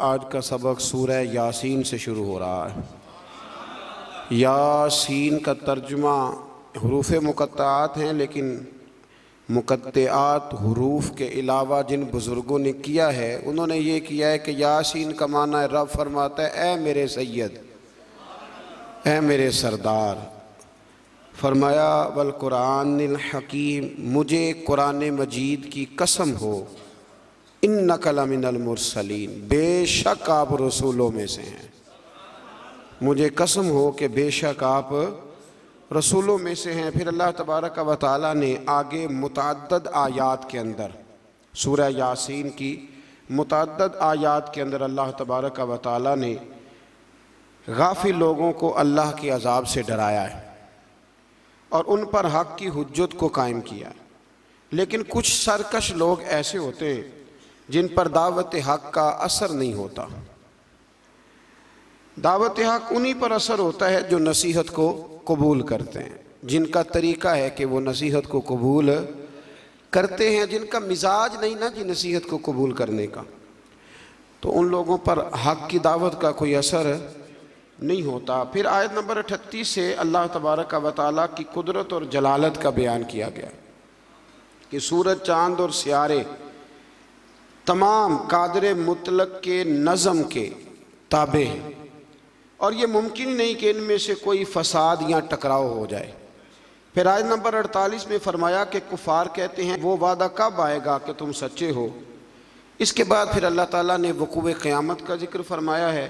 आज का सबक सूरह यासीन से शुरू हो रहा है। यासीन का तर्जुमा हरूफ मुक़ात हैं, लेकिन मुक़ात हरूफ के अलावा जिन बुज़ुर्गों ने किया है, उन्होंने ये किया है कि यासीन का माना है, रब फरमाता है, ए मेरे सैयद, ए मेरे सरदार। फरमाया, वल कुरान हकीम, मुझे कुरान मजीद की कसम हो इन नकलमिनलमरसलीन बेशक आप रसूलों में से हैं। मुझे कसम हो कि बेशक आप रसूलों में से हैं। फिर अल्लाह तबारक व ताली ने आगे मुतद आयात के अंदर सूर्य यासीन की मुतद आयात के अंदर अल्लाह तबारक व ताली ने गाफी लोगों को अल्लाह के अजाब से डराया है और उन पर हक की हजत को कायम किया। लेकिन कुछ सरकश लोग ऐसे होते हैं जिन पर दावत हक का असर नहीं होता। दावत हक उन्हीं पर असर होता है जो नसीहत को कबूल करते हैं। जिनका तरीका है कि वो नसीहत को कबूल करते हैं, जिनका मिजाज नहीं ना जी नसीहत को कबूल करने का। तो उन लोगों पर हक की दावत का कोई असर नहीं होता। फिर आयत नंबर अठतीस से अल्लाह तबारक व ताली की कुदरत और जलालत का बयान किया गया कि सूरज, चाँद और सियारे तमाम कादर मुतलक के नज़म के ताबे हैं। और ये मुमकिन नहीं कि इनमें से कोई फसाद या टकराव हो जाए। फिर आज नंबर अड़तालीस में फरमाया कि कुफार कहते हैं, वो वादा कब आएगा कि तुम सच्चे हो? इसके बाद फिर अल्लाह ताला ने वकूब क़यामत का ज़िक्र फरमाया है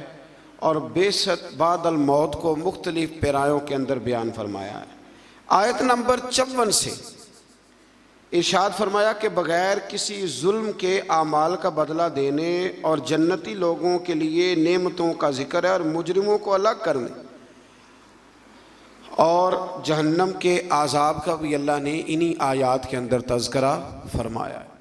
और बेसत बादल मौत को मुख्तलिफ़ पैरायों के अंदर बयान फरमाया है। आयत नंबर चौवन से इर्शाद फरमाया कि बग़ैर किसी जुल्म के आमाल का बदला देने और जन्नती लोगों के लिए नेमतों का ज़िक्र है और मुजरमों को अलग करने। और जहन्नम के आज़ाब का भी अल्लाह ने इन्हीं आयात के अंदर तस्करा फरमाया है।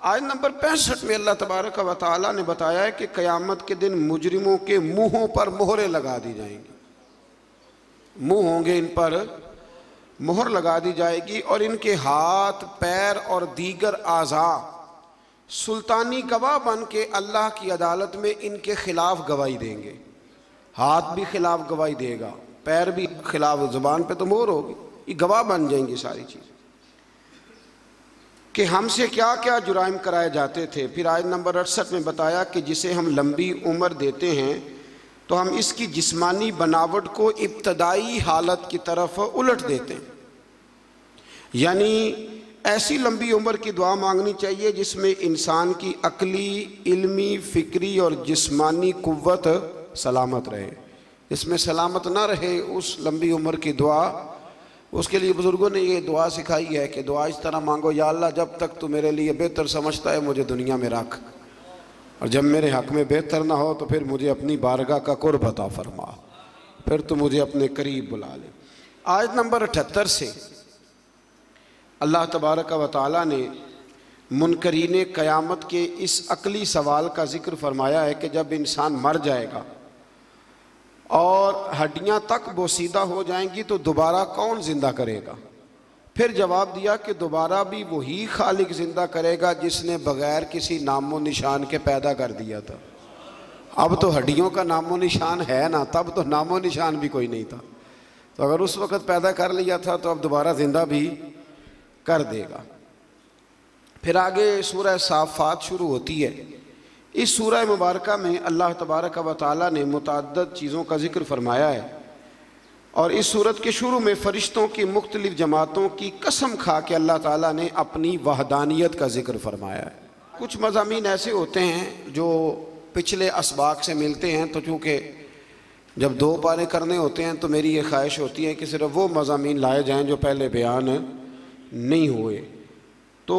आज नंबर पैंसठ में अल्लाह तबारक व ताली ने बताया है कि क़यामत के दिन मुजरिमों के मुँहों पर मोहरें लगा दी जाएँगी। मुँह होंगे इन पर मोहर लगा दी जाएगी और इनके हाथ, पैर और दीगर आज़ा सुल्तानी गवाह बन के अल्लाह की अदालत में इनके खिलाफ गवाही देंगे। हाथ भी खिलाफ गवाही देगा, पैर भी खिलाफ, ज़ुबान पे तो मोहर होगी। ये गवाह बन जाएँगी सारी चीज़। कि हमसे क्या क्या जुराइम कराए जाते थे। फिर आज नंबर अड़सठ में बताया कि जिसे हम लंबी उम्र देते हैं तो हम इसकी जिस्मानी बनावट को इब्तदाई हालत की तरफ़ उलट देते हैं। यानी ऐसी लंबी उम्र की दुआ मांगनी चाहिए जिसमें इंसान की अकली, इल्मी, फ़िक्री और जिस्मानी कुत सलामत रहे। इसमें सलामत ना रहे उस लंबी उम्र की दुआ। उसके लिए बुज़ुर्गों ने ये दुआ सिखाई है कि दुआ इस तरह मांगो, या अल्लाह, जब तक तू मेरे लिए बेहतर समझता है, मुझे दुनिया में रख। और जब मेरे हक में बेहतर ना हो तो फिर मुझे अपनी बारगाह का कुर्ब अता फरमा। फिर तो मुझे अपने करीब बुला ले। आज नंबर अठहत्तर से अल्लाह तबारक व ताली ने मुनकरीन क़यामत के इस अकली सवाल का ज़िक्र फरमाया है कि जब इंसान मर जाएगा और हड्डियाँ तक बोसीदा हो जाएँगी तो दोबारा कौन ज़िंदा करेगा? फिर जवाब दिया कि दोबारा भी वही खालिक ज़िंदा करेगा जिसने बग़ैर किसी नामो निशान के पैदा कर दिया था। अब तो हड्डियों का नामो निशान है ना, तब तो नामो निशान भी कोई नहीं था। तो अगर उस वक़्त पैदा कर लिया था तो अब दोबारा ज़िंदा भी कर देगा। फिर आगे सूरह साफ़ात शुरू होती है। इस सूरह मुबारक में अल्लाह तबारक व ताली ने मुतद चीज़ों का ज़िक्र फरमाया है और इस सूरत के शुरू में फ़रिश्तों की मुख्तलिफ़ जमातों की कसम खा के अल्लाह ताला ने अपनी वहदानियत का ज़िक्र फरमाया है। कुछ मजामी ऐसे होते हैं जो पिछले इसबाक से मिलते हैं तो चूँकि जब दो पारे करने होते हैं तो मेरी ये ख्वाहिश होती है कि सिर्फ़ वो मजामी लाए जाएँ जो पहले बयान नहीं हुए। तो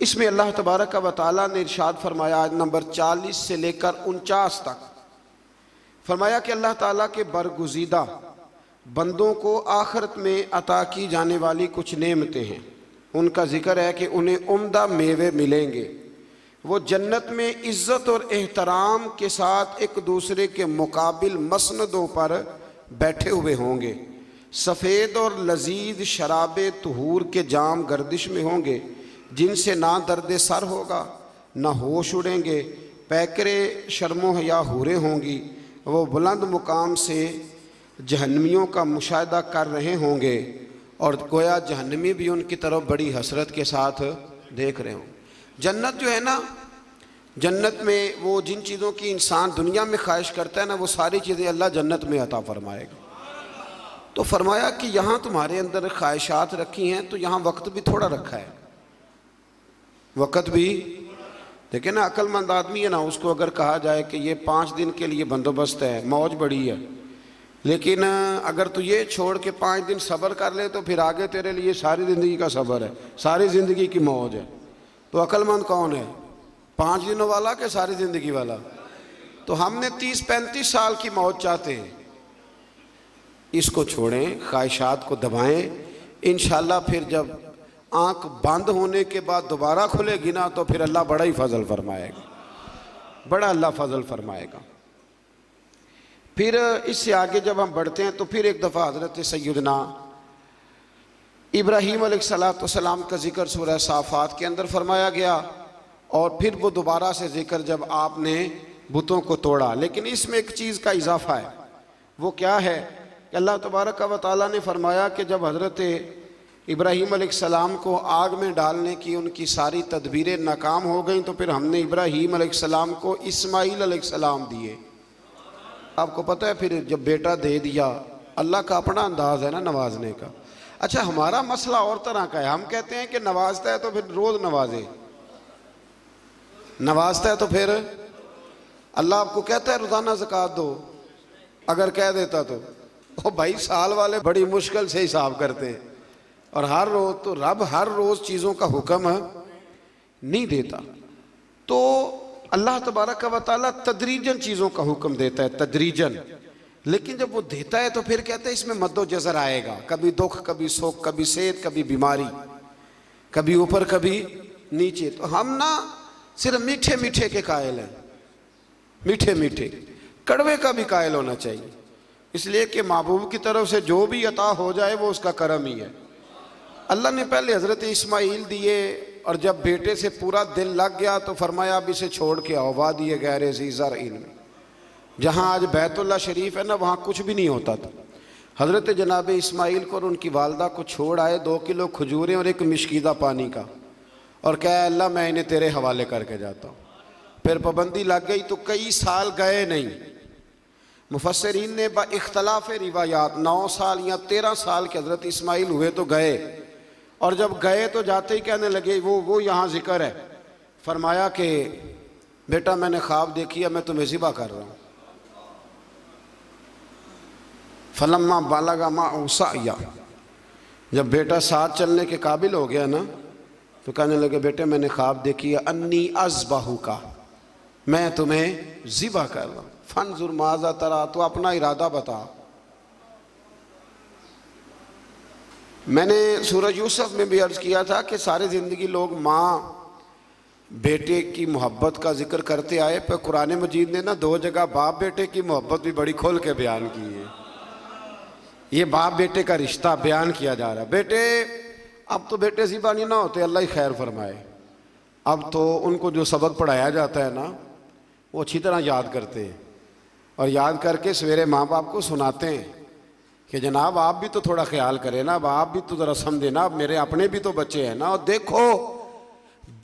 इसमें अल्लाह तबारक का ताली ने इरशाद फरमाया आज नंबर चालीस से लेकर उनचास तक। फरमाया कि अल्लाह ताला के बरगुजीदा बंदों को आखरत में अता की जाने वाली कुछ नेमतें हैं। उनका ज़िक्र है कि उन्हें उम्दा मेवे मिलेंगे। वो जन्नत में इज़्ज़त और एहतराम के साथ एक दूसरे के मुकाबिल मसनदों पर बैठे हुए होंगे। सफ़ेद और लजीज शराब तहूर के जाम गर्दिश में होंगे, जिनसे ना दर्द सर होगा, ना होश उड़ेंगे। पैकरे शर्मो या हूरे होंगी। वो बुलंद मुकाम से जहनमियों का मुशाह कर रहे होंगे और गोया जहनमी भी उनकी तरफ़ बड़ी हसरत के साथ देख रहे हों। जन्नत जो है ना, जन्नत में वो जिन चीज़ों की इंसान दुनिया में ख्वाहिश करता है ना, वो सारी चीज़ें अल्लाह जन्नत में अता फरमाएगा। तो फरमाया कि यहाँ तुम्हारे अंदर ख्वाहिशात रखी हैं तो यहाँ वक्त भी थोड़ा रखा है। वक्त भी? देखिए ना, अक्लमंद आदमी है ना, उसको अगर कहा जाए कि ये पाँच दिन के लिए बंदोबस्त है, मौज बड़ी है। लेकिन अगर तू ये छोड़ के पाँच दिन सब्र कर ले तो फिर आगे तेरे लिए सारी ज़िंदगी का सब्र है, सारी ज़िंदगी की मौज है। तो अक्लमंद कौन है? पाँच दिनों वाला कि सारी ज़िंदगी वाला? तो हमने तीस पैंतीस साल की मौज चाहते हैं। इसको छोड़ें, ख्वाहिशात को दबाएँ। इन फिर जब आँख बंद होने के बाद दोबारा खुलेगी ना तो फिर अल्लाह बड़ा ही फजल फरमाएगा। बड़ा अल्लाह फजल फरमाएगा। फिर इससे आगे जब हम बढ़ते हैं तो फिर एक दफ़ा हज़रत सैदना इब्राहीम सलाम का ज़िक्र सूरह साफ़ात के अंदर फरमाया गया, और फिर वो दोबारा से ज़िक्र जब आपने बुतों को तोड़ा। लेकिन इसमें एक चीज़ का इजाफा है। वो क्या है? कि अल्लाह तबारक व ताली ने फरमाया कि जब हज़रत इब्राहीम सलाम को आग में डालने की उनकी सारी तदबीरें नाकाम हो गई तो फिर हमने इब्राहीम सलाम को इस्माईल सलाम दिए। आपको पता है, फिर जब बेटा दे दिया, अल्लाह का अपना अंदाज है ना नवाजने का। अच्छा हमारा मसला और तरह का है। हम कहते हैं कि नवाजता है तो फिर रोज नवाजे। नवाजता है तो फिर अल्लाह आपको कहता है, रोज़ाना जक़ात दो। अगर कह देता तो। ओ भाई साल वाले बड़ी मुश्किल से हिसाब करते हैं। और हर रोज तो रब हर रोज चीज़ों का हुक्म नहीं देता। तो अल्लाह तबारक का वाली तदरीजन चीज़ों का हुक्म देता है, तदरीजन। लेकिन जब वो देता है तो फिर कहते हैं, इसमें मद्दो जजर आएगा। कभी दुख, कभी सुख कभी सेहत, कभी बीमारी, कभी ऊपर, कभी नीचे। तो हम ना सिर्फ़ मीठे मीठे के कायल हैं। मीठे मीठे कड़वे का भी कायल होना चाहिए। इसलिए कि महबूब की तरफ़ से जो भी अता हो जाए, वो उसका करम ही है। अल्लाह ने पहले हज़रत इस्माइल दिए, और जब बेटे से पूरा दिल लग गया तो फरमाया, अब इसे छोड़ के आओ वादिए गैर जीज़र में जहाँ आज बैतुल्ला शरीफ है ना, वहाँ कुछ भी नहीं होता था। हज़रत जनाब इस्माइल को और उनकी वालदा को छोड़ आए, दो किलो खजूरें और एक मिशकीदा पानी का। और क्या अल्लाह, मैं इन्हें तेरे हवाले करके जाता हूँ। फिर पाबंदी लग गई तो कई साल गए नहीं। मुफसरीन ने ब इख्तलाफ रिवायात, नौ साल या तेरह साल के हज़रत इसमाइल हुए तो गए। और जब गए तो जाते ही कहने लगे, वो वो यहाँ ज़िक्र है। फरमाया कि, बेटा, मैंने ख्वाब देखी है, मैं तुम्हें ज़िबा कर रहा हूँ। फलम्मा बालागा माँ या जब बेटा साथ चलने के काबिल हो गया ना तो कहने लगे, बेटे, मैंने ख्वाब देखी है, अन्नी बाहू का। मैं तुम्हें ज़िबा कर रहा हूँ। फन जुर्माजा तरा तो अपना इरादा बता। मैंने सूरज यूसुफ में भी अर्ज़ किया था कि सारी ज़िंदगी लोग माँ, बेटे की मोहब्बत का ज़िक्र करते आए, पर कुरान मजीद ने ना दो जगह बाप बेटे की मोहब्बत भी बड़ी खोल के बयान की है। ये बाप बेटे का रिश्ता बयान किया जा रहा है। बेटे, अब तो बेटे सिपाही ना होते, अल्लाह ही खैर फरमाए। अब तो उनको जो सबक पढ़ाया जाता है ना, वो अच्छी तरह याद करते हैं। और याद करके सवेरे माँ बाप को सुनाते हैं कि जनाब, आप भी तो थोड़ा ख्याल करें ना, अब आप भी तो ज़रा समझे ना, अब मेरे अपने भी तो बच्चे हैं ना। और देखो,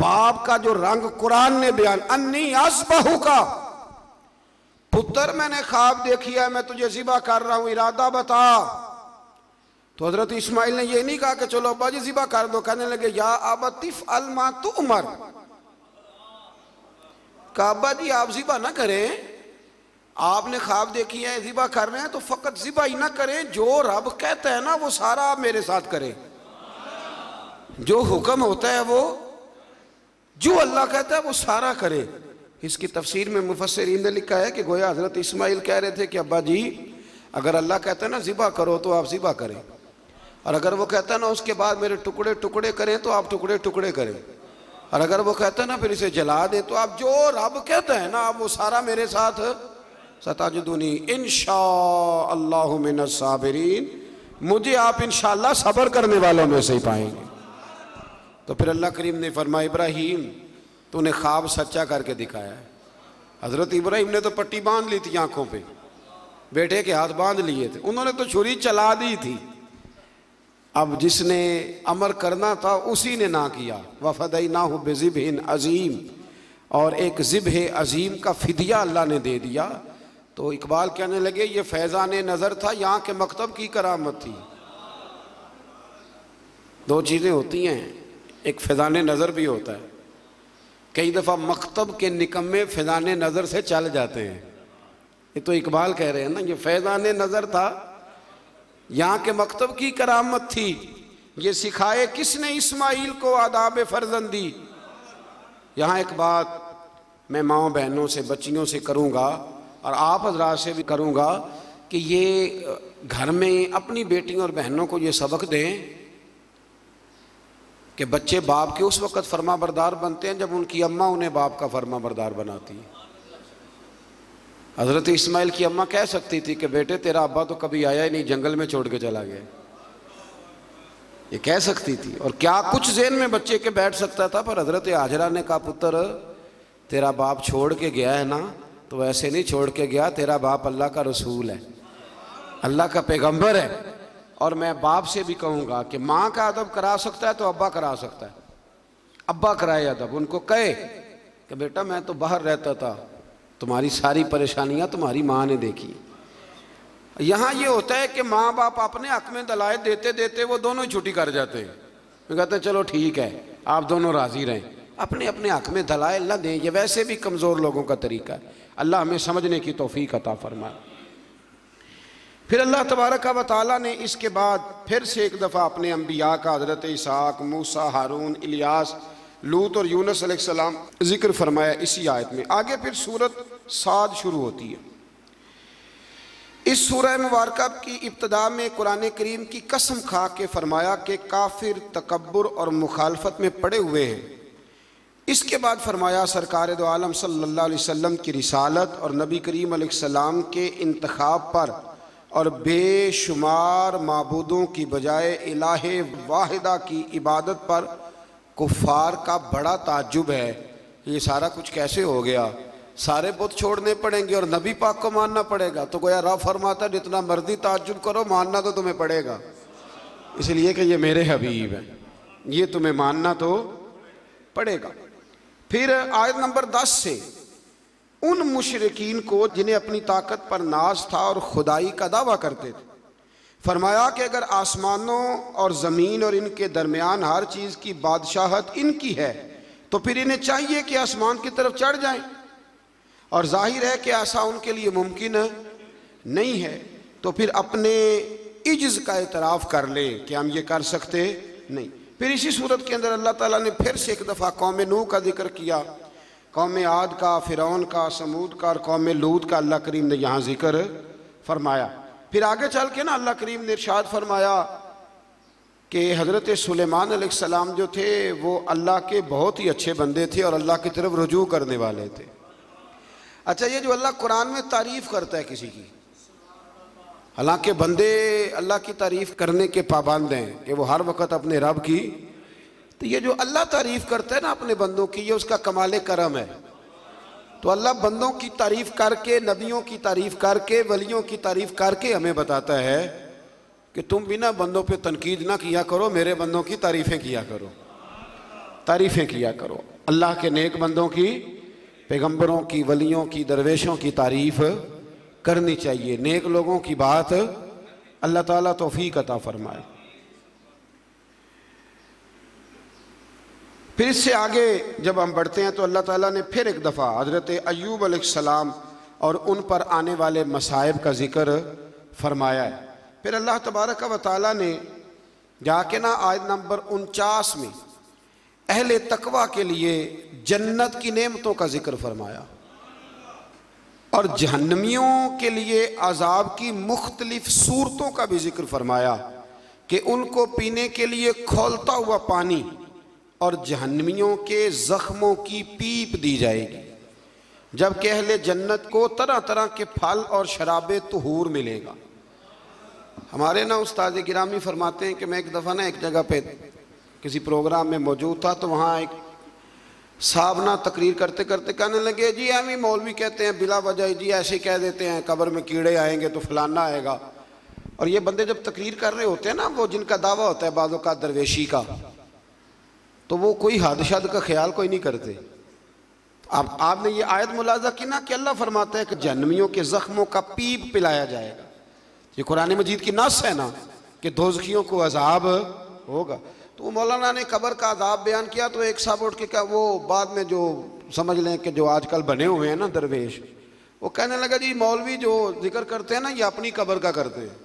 बाप का जो रंग कुरान ने बयान, अन्नी असबहू का। पुत्र मैंने ख्वाब देखी है, मैं तुझे जिबा कर रहा हूँ, इरादा बता। तो हज़रत इस्माइल ने ये नहीं कहा कि चलो अब्बा जी जिबा कर दो, कहने लगे, या अबतिफ अलमा तू उमर। का अब्बा जी, आप जिबा ना करें। आपने ख्वाब देखी है, जिबा कर रहे हैं तो फकत जिबा ही ना करें, जो रब कहता है ना, वो सारा आप मेरे साथ करें। जो हुक्म होता है वो, जो अल्लाह कहता है, वो सारा करे। इसकी तफसीर में मुफसरीन ने लिखा है कि गोया हज़रत इस्माइल कह रहे थे कि, अब्बा जी, अगर अल्लाह कहता है ना, जिबा करो तो आप जिबा करें। और अगर वो कहता है ना, उसके बाद मेरे टुकड़े टुकड़े करें तो आप टुकड़े टुकड़े करें। और अगर वो कहता है ना, फिर इसे जला दें तो आप जो रब कहता है ना, आप वो सारा मेरे साथ सताजुदनी इन साबरीन। मुझे आप इन सबर करने वालों में से ही पाएँगे। तो फिर अल्लाह करीम ने फरमा इब्राहिम, तूने ख्वाब सच्चा करके दिखाया है। हज़रत इब्राहिम ने तो पट्टी बाँध ली थी आँखों पे। बेटे के हाथ बाँध लिए थे। उन्होंने तो छुरी चला दी थी। अब जिसने अमर करना था, उसी ने ना किया। वफदई ना हो बेजिब अजीम। और एक ज़िब अजीम का फिदिया अल्लाह ने दे दिया। तो इकबाल कहने लगे, ये फैज़ान नज़र था, यहाँ के मकतब की करामत थी। दो चीज़ें होती हैं। एक फैज़ान नज़र भी होता है। कई दफ़ा मकतब के निकम्मे फैज़ान नज़र से चल जाते हैं। ये तो इकबाल कह रहे हैं ना, ये फैज़ान नज़र था, यहाँ के मकतब की करामत थी। ये सिखाए किसने इस्माइल को आदाब फर्जंदी? यहाँ एक बात मैं माओ बहनों से, बच्चियों से करूँगा और आप हजरात से भी करूँगा कि ये घर में अपनी बेटियों और बहनों को ये सबक दें कि बच्चे बाप के उस वक़्त फर्मा बरदार बनते हैं जब उनकी अम्मा उन्हें बाप का फर्मा बरदार बनाती है। हज़रत इस्माइल की अम्मा कह सकती थी कि बेटे, तेरा अब्बा तो कभी आया ही नहीं, जंगल में छोड़ के चला गया। ये कह सकती थी। और क्या कुछ जेन में बच्चे के बैठ सकता था, पर हज़रत हाजरा ने कहा, पुत्र, तेरा बाप छोड़ के गया है ना तो वैसे नहीं छोड़ के गया, तेरा बाप अल्लाह का रसूल है। अल्लाह का पैगंबर है। और मैं बाप से भी कहूँगा कि माँ का अदब करा सकता है तो अब्बा करा सकता है। अब्बा कराए अदब, उनको कहे कि बेटा मैं तो बाहर रहता था, तुम्हारी सारी परेशानियाँ तुम्हारी माँ ने देखी। यहाँ ये होता है कि माँ बाप अपने हक में दलाए देते देते वो दोनों ही छुट्टी कर जाते हैं। कहते हैं चलो ठीक है, आप दोनों राज़ी रहें। अपने अपने हक में दलाए न दें, ये वैसे भी कमज़ोर लोगों का तरीका है। अल्लाह हमें समझने की तोफ़ी अता फरमाए। फिर अल्लाह तबारक वाली ने इसके बाद फिर से एक दफ़ा अपने अम्बिया का हज़रत इसाक मूसा, हारून, इलियास, लूत और यूनस सलाम ज़िक्र फरमाया इसी आयत में। आगे फिर सूरत साद शुरू होती है। इस सूरह मुबारक की इब्तदा में कुरान करीम की कसम खा के फरमाया कि काफिर तकबर और मुखालफत में पड़े हुए हैं। इसके बाद फरमाया, सरकार दो आलम सल्ला वसल्लम की रिसालत और नबी करीम के इंतखब पर और बेशुमार मबूदों की बजाय इलाह वाहिदा की इबादत पर कुफार का बड़ा ताजुब है। ये सारा कुछ कैसे हो गया? सारे बुत छोड़ने पड़ेंगे और नबी पाक को मानना पड़ेगा। तो गोया रब फरमाता, जितना मर्ज़ी ताजुब करो, मानना तो तुम्हें पड़ेगा। इसलिए कि ये मेरे हबीब हैं। ये तुम्हें मानना तो पड़ेगा। फिर आयत नंबर दस से, उन मुशरकिन को जिन्हें अपनी ताकत पर नाज था और खुदाई का दावा करते थे। फरमाया कि अगर आसमानों और ज़मीन और इनके दरमियान हर चीज़ की बादशाहत इनकी है तो फिर इन्हें चाहिए कि आसमान की तरफ़ चढ़ जाएँ। और ज़ाहिर है कि ऐसा उनके लिए मुमकिन नहीं है तो फिर अपने इज्ज का एतराफ़ कर लें कि हम ये कर सकते नहीं। फिर इसी सूरत के अंदर अल्लाह ताला ने फिर से एक दफ़ा कौम नूह का ज़िक्र किया। कौम आद का, फ़िरौन का, समूद का और कौम लूद का अल्लाह करीम ने यहाँ ज़िक्र फरमाया। फिर आगे चल के ना अल्लाह करीम ने इरशाद फरमाया कि हज़रत सुलेमान सलाम जो थे, वो अल्लाह के बहुत ही अच्छे बंदे थे और अल्लाह की तरफ़ रजू करने वाले थे। अच्छा ये जो अल्लाह कुरान में तारीफ़ करता है किसी की हालाँकि बंदे अल्लाह की तारीफ़ करने के पाबंद हैं कि वो हर वक्त अपने रब की। तो ये जो अल्लाह तारीफ़ करता है ना अपने बंदों की, ये उसका कमाल करम है। तो अल्लाह बंदों की तारीफ़ करके, नबियों की तारीफ़ करके, वलियों की तारीफ़ करके हमें बताता है कि तुम बिना बंदों पे तनकीद ना किया करो, मेरे बंदों की तारीफ़ें किया करो। तारीफ़ें किया करो। अल्लाह के नेक बंदों की पैगम्बरों की, वलियों की, दरवेशों की तारीफ़। करनी चाहिए। नेक लोगों की बात अल्लाह ताला तौफीक अता फरमाए। फिर इससे आगे जब हम बढ़ते हैं तो अल्लाह ताला ने फिर एक दफ़ा हज़रत अयूब सलाम और उन पर आने वाले मसाइब का ज़िक्र फरमाया है। फिर अल्लाह तबारक व ताली ने जाके ना आयत नंबर उनचास में अहल तकवा के लिए जन्नत की नेमतों का ज़िक्र फरमाया। और जहन्नमियों के लिए अजाब की मुख्तलिफ़ सूरतों का भी ज़िक्र फरमाया कि उनको पीने के लिए खोलता हुआ पानी और जहन्नमियों के ज़ख्मों की पीप दी जाएगी। जब कहले जन्नत को तरह तरह के फल और शराब तहूर मिलेगा। हमारे ना उस्ताद गिरामी फरमाते हैं कि मैं एक दफ़ा ना एक जगह पे किसी प्रोग्राम में मौजूद था तो वहाँ एक साहब ना तकरीर करते करते कहने लगे, जी एम मौलवी कहते हैं, बिला वजह, जी, ऐसे कह देते हैं, कब्र में कीड़े आएँगे तो फलाना आएगा। और ये बंदे जब तकरीर कर रहे होते हैं ना, वो जिनका दावा होता है बाजों का दरवेशी का तो वो कोई हादशाद का ख्याल कोई नहीं करते। अब आपने ये आयत मुलाजा की ना कि अल्लाह फरमाता है कि जन्मियों के जख्मों का पीप पिलाया जाएगा। ये कुरान मजीद की नस है ना, कि दोजखियों को अजाब होगा। तो मौलाना ने कबर का अजाब बयान किया तो एक साहब उठ के क्या वो बाद में जो समझ लें कि जो आजकल बने हुए हैं ना दरवेश, वो कहने लगा, जी, मौलवी जो ज़िक्र करते हैं ना, ये अपनी कबर का करते हैं।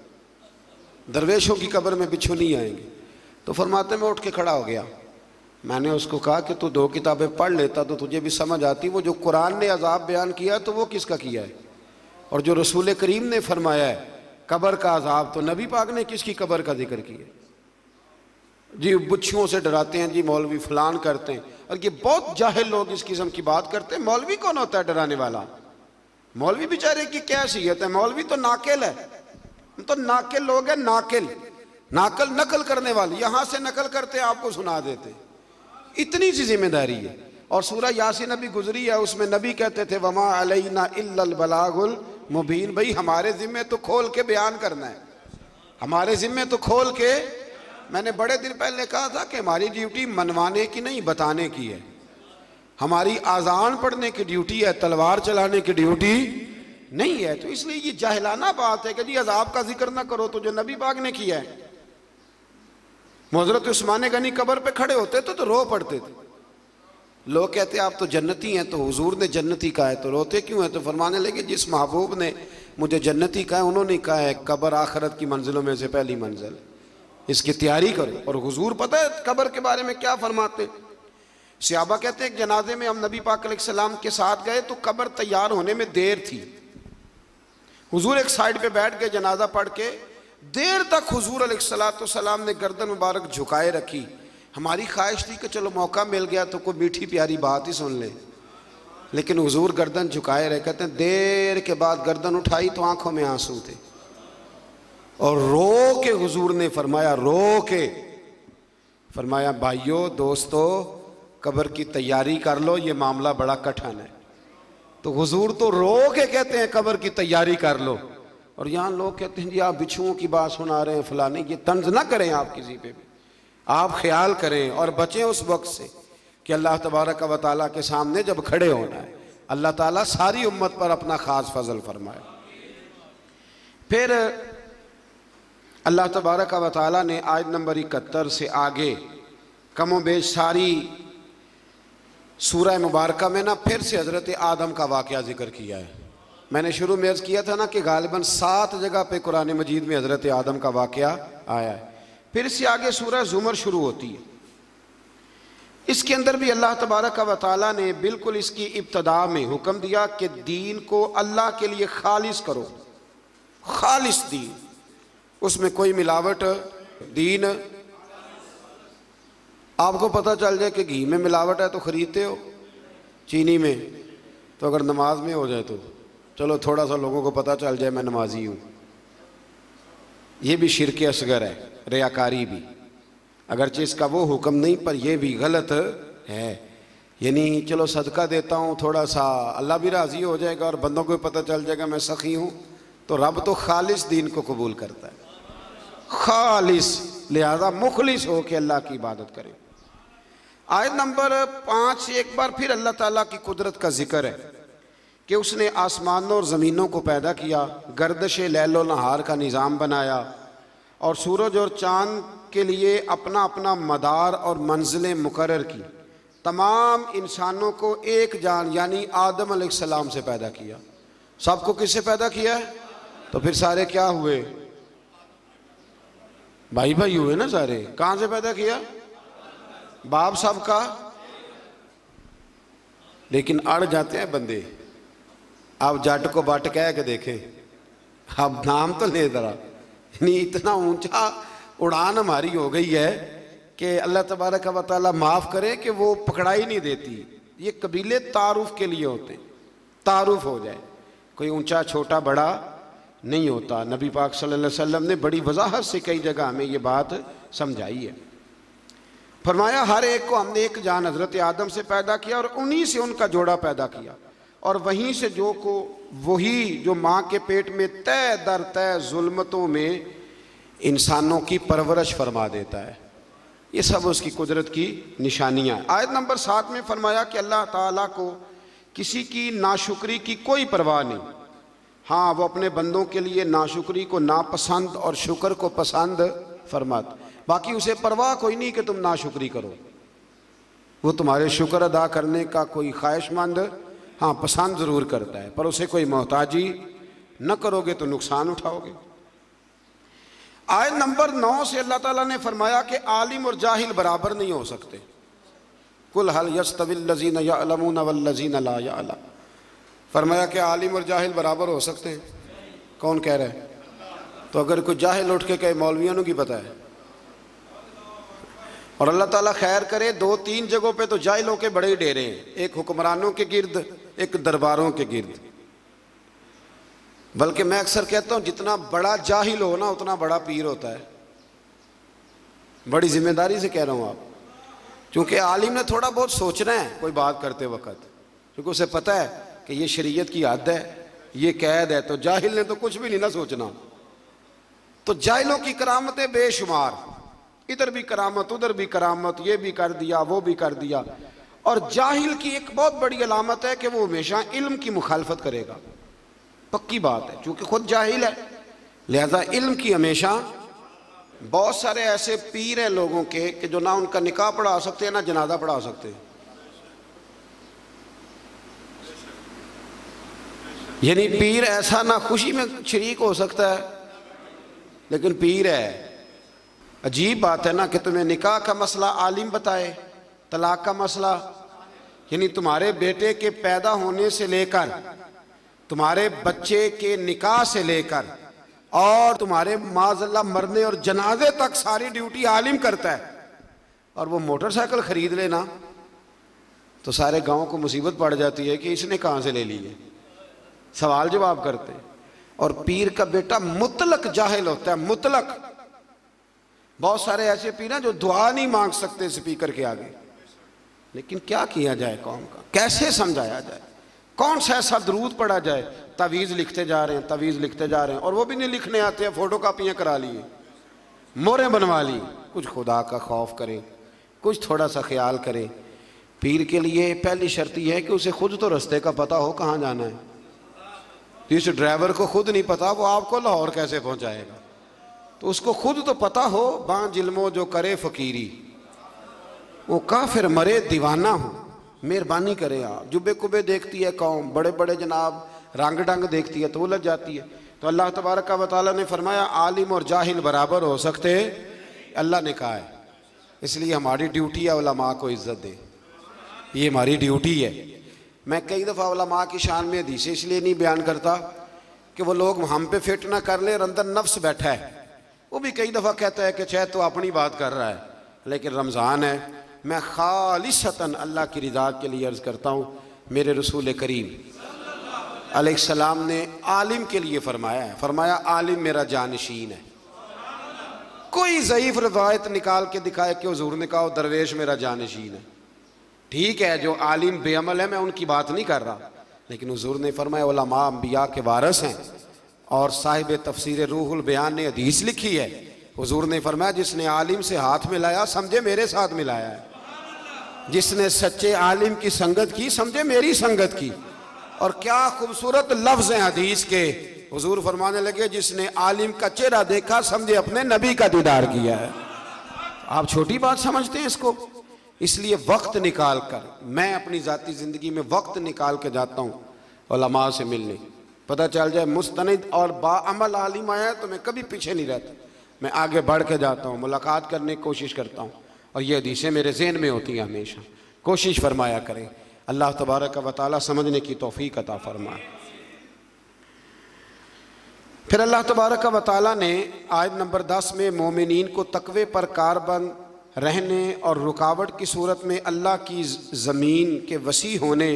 दरवेशों की कबर में बिच्छू नहीं आएँगे। तो फरमाते, में उठ के खड़ा हो गया। मैंने उसको कहा कि तू दो किताबें पढ़ लेता तो तुझे भी समझ आती, वो जो कुरान ने अजाब बयान किया तो वो किसका किया है? और जो रसूल करीम ने फरमाया है कबर का अजाब तो नबी पाक ने किसकी कबर का ज़िक्र किया जी बुच्छुओं से डराते हैं जी, मौलवी फलान करते हैं। और ये बहुत जाहिल लोग इस किस्म की बात करते हैं। मौलवी कौन होता है डराने वाला? मौलवी बेचारे की क्या सीयत है? मौलवी तो नाकिल है। तो नाकिल लोग हैं, नाकिल। नाकल नकल करने वाले। यहाँ से नकल करते, आपको सुना देते। इतनी सी ज़िम्मेदारी है। और सूरह यासिन अभी गुजरी है, उसमें नबी कहते थे, वमा अलैना बलागुल मुबीन। भाई, हमारे जिम्मे तो खोल के बयान करना है। हमारे जिम्मे तो खोल के मैंने बड़े दिन पहले कहा था कि हमारी ड्यूटी मनवाने की नहीं, बताने की है। हमारी आजान पढ़ने की ड्यूटी है, तलवार चलाने की ड्यूटी नहीं है। तो इसलिए ये जाहिलाना बात है कि जी अजाब का ज़िक्र ना करो तो जो नबी बाग ने किया है। मोहजरत उस्मान गनी कबर पे खड़े होते थे तो रो पड़ते थे। लोग कहते, आप तो जन्नती हैं तो हुजूर ने जन्नती कहा है तो रोते क्यों है? तो फरमाने लगे, जिस महबूब ने मुझे जन्नती कहा है, उन्होंने कहा है, कबर आखरत की मंजिलों में से पहली मंजिल इसकी तैयारी करो। और हुजूर पता है कबर के बारे में क्या फरमाते सियाबा कहते हैं, जनाजे में हम नबी पाक सलाम के साथ गए तो कबर तैयार होने में देर थी। हुजूर एक साइड पे बैठ गए, जनाजा पढ़ के। देर तक हुजूर सलाम ने गर्दन मुबारक झुकाए रखी। हमारी ख्वाहिश थी कि चलो मौका मिल गया तो कोई मीठी प्यारी बात ही सुन ले। लेकिन हुजूर गर्दन झुकाए रहे, कहते हैं, देर के बाद गर्दन उठाई तो आँखों में आँसू थे। और रो के हुजूर ने फरमाया, रो के। फरमाया, भाइयों, दोस्तों, कब्र की तैयारी कर लो, ये मामला बड़ा कठिन है। तो हुजूर तो रो के कहते हैं, कब्र की तैयारी कर लो। और यहाँ लोग कहते हैं, जी, आप बिछुओं की बात सुना रहे हैं, फलाने, ये तंज ना करें आप किसी पे भी। आप ख्याल करें और बचें उस वक्त से कि अल्लाह तबारक व ताली के सामने जब खड़े होना है, अल्लाह ताला सारी उम्मत पर अपना ख़ास फजल फरमाए। फिर अल्लाह तबारक व ताली ने आज नंबर इकहत्तर से आगे कमो बेश सारी सूरह मुबारक में ना फिर से हज़रत आदम का वाक़ ज़िक्र किया है। मैंने शुरू में अर्ज़ किया था ना कि गालिबा सात जगह पे कुरान मजीद में हज़रत आदम का वाक़ आया है। फिर से आगे सूरह जुमर शुरू होती है। इसके अंदर भी अल्लाह तबारक व ताली ने बिल्कुल इसकी इब्तदा में हुक्म दिया कि दीन को अल्लाह के लिए खालिश करो। खालिश दीन। उसमें कोई मिलावट, दीन। आपको पता चल जाए कि घी में मिलावट है तो ख़रीदते हो, चीनी में। तो अगर नमाज़ में हो जाए तो। चलो थोड़ा सा लोगों को पता चल जाए, मैं नमाजी हूँ। ये भी शिरक असगर है, रियाकारी भी। अगरचे इसका वो हुक्म नहीं, पर यह भी गलत है। यानी, चलो, सदका देता हूँ थोड़ा सा अल्लाह भी राज़ी हो जाएगा और बंदों को भी पता चल जाएगा, मैं सखी हूँ। तो रब तो खालिश दीन को कबूल करता है। खालिश लिहाजा मुखलिस हो के अल्लाह की इबादत करें। आयत नंबर पाँच एक बार फिर अल्लाह ताला की कुदरत का ज़िक्र है कि उसने आसमानों और ज़मीनों को पैदा किया, गर्दश लैलो नहार का निज़ाम बनाया और सूरज और चाँद के लिए अपना अपना मदार और मंजिलें मुकर की, तमाम इंसानों को एक जान, यानी आदम सलाम से पैदा किया। सबको किससे पैदा किया? है तो फिर सारे क्या हुए? भाई भाई हुए ना सारे। कहाँ से पैदा किया? बाप साहब का। लेकिन अड़ जाते हैं बंदे। आप जाट को बट कह के देखें। अब नाम तो ले जरा। नहीं, इतना ऊँचा उड़ान हमारी हो गई है कि अल्लाह तबारक वाली माफ़ करे कि वो पकड़ाई नहीं देती। ये कबीले तारुफ के लिए होते। तारुफ हो जाए। कोई ऊँचा, छोटा, बड़ा नहीं होता। नबी पाक सल्लल्लाहु अलैहि वसल्लम ने बड़ी वजाहत से कई जगह हमें ये बात समझाई है। फरमाया, हर एक को हमने एक जान हज़रत आदम से पैदा किया और उन्हीं से उनका जोड़ा पैदा किया। और वहीं से जो को, वही जो माँ के पेट में तय दर, तय जुल्मतों में इंसानों की परवरश फरमा देता है। ये सब उसकी कुदरत की निशानियाँ आयत नंबर सात में फरमाया कि अल्लाह ताला को किसी की नाशुक्री की कोई परवाह नहीं। हाँ वो अपने बंदों के लिए नाशुक्री को नापसंद और शुक्र को पसंद फरमात। बाकी उसे परवाह कोई नहीं कि तुम नाशुक्री करो। वो तुम्हारे शुक्र अदा करने का कोई ख्वाहिशमंद हाँ पसंद ज़रूर करता है, पर उसे कोई मोहताजी न करोगे तो नुकसान उठाओगे। आयत नंबर नौ से अल्लाह ताला ने फरमाया कि आलिम और जाहिल बराबर नहीं हो सकते। कुल हल यस तविल्लजीन यालमून वल्लजीन ला याला फरमाया कि आलिम और जाहिल बराबर हो सकते हैं। कौन कह रहा है? तो अगर कोई जाहिल उठ के कहे, मौलवियों की पता है। और अल्लाह ताला खैर करे, दो तीन जगहों पे तो जाहिलों के बड़े ही डेरे हैं। एक हुक्मरानों के गिर्द, एक दरबारों के गिर्द। बल्कि मैं अक्सर कहता हूँ, जितना बड़ा जाहिल हो ना, उतना बड़ा पीर होता है। बड़ी ज़िम्मेदारी से कह रहा हूँ आप। क्योंकि आलिम ने थोड़ा बहुत सोचना है, कोई बात करते वक्त। क्योंकि उसे पता है कि ये शरीयत की हद है, ये कैद है तो जाहिल ने तो कुछ भी नहीं ना सोचना। तो जाहिलों की करामतें बेशुमार। इधर भी करामत, उधर भी करामत, ये भी कर दिया, वो भी कर दिया। और जाहिल की एक बहुत बड़ी अलामत है कि वो हमेशा इल्म की मुखालफत करेगा। पक्की बात है क्योंकि खुद जाहिल है। लिहाजा इल्म की हमेशा बहुत सारे ऐसे पीर हैं लोगों के कि जो ना उनका निकाह पढ़ा सकते हैं, ना जनाजा पढ़ा सकते हैं। यानी पीर ऐसा ना खुशी में शरीक हो सकता है, लेकिन पीर है। अजीब बात है ना कि तुम्हें निकाह का मसला आलिम बताए, तलाक का मसला। यानी तुम्हारे बेटे के पैदा होने से लेकर, तुम्हारे बच्चे के निकाह से लेकर, और तुम्हारे माजल्ला मरने और जनाजे तक सारी ड्यूटी आलिम करता है, और वो मोटरसाइकिल खरीद लेना तो सारे गाँव को मुसीबत पड़ जाती है कि इसने कहाँ से ले ली है। सवाल जवाब करते। और पीर का बेटा मुतलक जाहिल होता है, मुतलक। बहुत सारे ऐसे पीर हैं जो दुआ नहीं मांग सकते स्पीकर के आगे। लेकिन क्या किया जाए कौम का? कैसे समझाया जाए? कौन सा ऐसा दरूद पढ़ा जाए? तवीज़ लिखते जा रहे हैं, तवीज़ लिखते जा रहे हैं। और वो भी नहीं लिखने आते हैं, फ़ोटो कापियाँ करा लिए। मोरें बनवा ली। कुछ खुदा का खौफ करें, कुछ थोड़ा सा ख्याल करें। पीर के लिए पहली शर्त यह है कि उसे खुद तो रस्ते का पता हो कहाँ जाना है। जिस ड्राइवर को खुद नहीं पता, वो आपको लाहौर कैसे पहुंचाएगा। तो उसको खुद तो पता हो बां जिल्मो जो करे फकीरी। वो काफिर मरे दीवाना हो। मेहरबानी करें आप। जुबे कुबे देखती है कौम बड़े बड़े जनाब रंग डंग देखती है तो उलझ जाती है। तो अल्लाह तबारक वाली ने फरमाया, आलिम और जाहिल बराबर हो सकते, अल्लाह ने कहा है। इसलिए हमारी ड्यूटी है माँ को इज़्ज़त दे। ये हमारी ड्यूटी है। मैं कई दफ़ा माँ की शान में हदीसें इसलिए नहीं बयान करता कि वो लोग हम पे फिट ना कर ले और अंदर नफ्स बैठा है। वो भी कई दफ़ा कहता है कि चाहे तो अपनी बात कर रहा है, लेकिन रमज़ान है। मैं खालिशतन अल्लाह की रजा के लिए अर्ज़ करता हूँ, मेरे रसूल करीम सलाम ने आलिम के लिए फरमाया है। फरमाया, आलिम मेरा जानशीन है। कोई ज़यीफ़ रवायत निकाल के दिखाए कि हजूर ने कहा दरवेश मेरा जानशीन है। ठीक है, जो आलिम बेअमल है, मैं उनकी बात नहीं कर रहा। लेकिन हजूर ने फरमाया अम्बिया के वारस हैं। और साहिब तफसीर रूहुल बयान ने हदीस लिखी है। हजूर ने फरमाया, जिसने आलिम से हाथ मिलाया, समझे मेरे साथ मिलाया है। जिसने सच्चे आलिम की संगत की, समझे मेरी संगत की। और क्या खूबसूरत लफ्ज हैं हदीस के। हजूर फरमाने लगे, जिसने आलिम का चेहरा देखा, समझे अपने नबी का दीदार किया है। आप छोटी बात समझते हैं इसको? इसलिए वक्त निकाल कर, मैं अपनी ज़ाती ज़िंदगी में वक्त निकाल के जाता हूँ से मिलने। पता चल जाए, मुस्तनद और बामल आलिम आया तो मैं कभी पीछे नहीं रहता। मैं आगे बढ़ के जाता हूँ, मुलाकात करने की कोशिश करता हूँ, और ये हदीसें मेरे जहन में होती हैं हमेशा। कोशिश फरमाया करें। अल्लाह तबारक का वाली समझने की तोफ़ी अता फरमाए। फिर अल्लाह तबारक का वाली ने आयत नंबर दस में मोमिन को तकवे पर कारबंद रहने और रुकावट की सूरत में अल्लाह की ज़मीन के वसी होने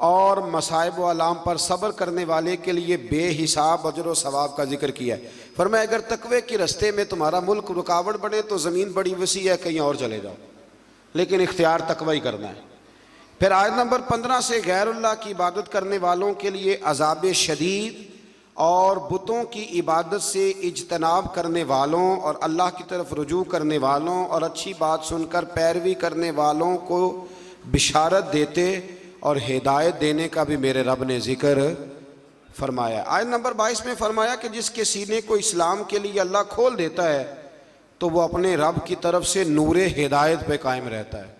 और मसाइब अलाम पर सब्र करने वाले के लिए बेहिसाब अजर सवाब का ज़िक्र किया है। फरमाया, अगर तकवे के रस्ते में तुम्हारा मुल्क रुकावट बने तो ज़मीन बड़ी वसी है, कहीं और चले जाओ। लेकिन इख्तियार तकवा ही करना है। फिर आयत नंबर पंद्रह से गैरुल्लाह की इबादत करने वालों के लिए अजाब शदीद और बुतों की इबादत से इजतनाब करने वालों और अल्लाह की तरफ़ रुजू करने वालों और अच्छी बात सुनकर पैरवी करने वालों को बिशारत देते और हिदायत देने का भी मेरे रब ने ज़िक्र फरमाया। आयत नंबर बाईस में फरमाया कि जिसके सीने को इस्लाम के लिए अल्लाह खोल देता है तो वो अपने रब की तरफ़ से नूर हिदायत पे कायम रहता है।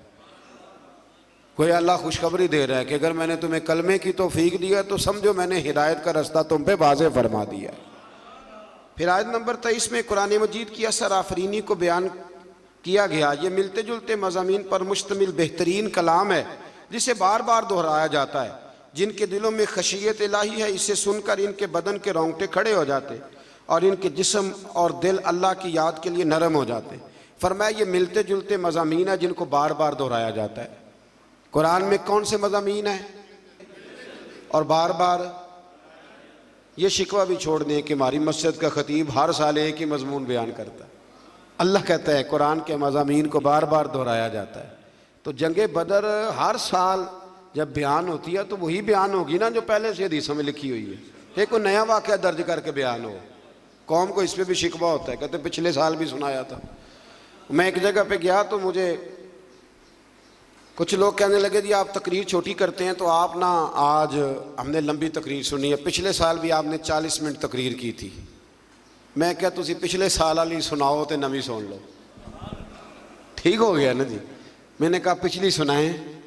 कोई अल्लाह खुशखबरी दे रहा है कि अगर मैंने तुम्हें कलमे की तो फीक दिया तो समझो मैंने हिदायत का रास्ता तुम पे वाज फरमा दिया। फिर आयत नंबर तेईस में कुरान मजीद की असर आफरीनी को बयान किया गया। ये मिलते जुलते मजामी पर मुश्तमिल बेहतरीन कलाम है, जिसे बार बार दोहराया जाता है। जिनके दिलों में खशियत इलाही है, इसे सुनकर इनके बदन के रोंगटे खड़े हो जाते और इनके जिसम और दिल अल्लाह की याद के लिए नरम हो जाते। फरमाया, ये मिलते जुलते मजामी है, जिनको बार बार दोहराया जाता है। कुरान में कौन से मजामी है? और बार बार ये शिकवा भी छोड़ दें कि हमारी मस्जिद का ख़तीब हर साल एक ही मजमून बयान करता है। अल्लाह कहता है, कुरान के मजामी को बार बार दोहराया जाता है। तो जंग बदर हर साल जब बयान होती है तो वही बयान होगी ना जो पहले से हदीसों में लिखी हुई है। एक कोई नया वाक़ दर्ज करके बयान हो। कौम को इस पर भी शिकवा होता है। कहते, पिछले साल भी सुनाया था। मैं एक जगह पे गया तो मुझे कुछ लोग कहने लगे जी, आप तकरीर छोटी करते हैं तो आप ना आज हमने लंबी तकरीर सुनी है। पिछले साल भी आपने 40 मिनट तकरीर की थी। मैं क्या तुम पिछले साल वाली सुनाओ तो नवी सुन लो। ठीक हो गया ना जी। मैंने कहा, पिछली सुनाएँ